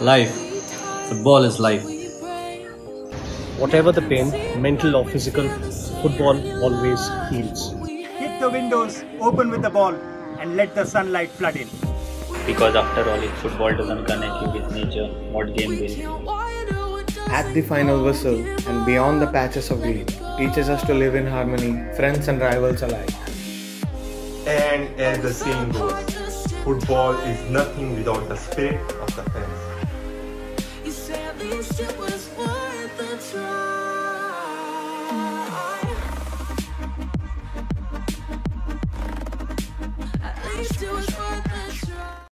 Life. Football is life. Whatever the pain, mental or physical, football always heals. Keep the windows open with the ball and let the sunlight flood in. Because after all, if football doesn't connect you with nature, what game will? At the final whistle and beyond the patches of green, teaches us to live in harmony, friends and rivals alike. And as the saying goes, football is nothing without the spirit of the fans. At least it was try.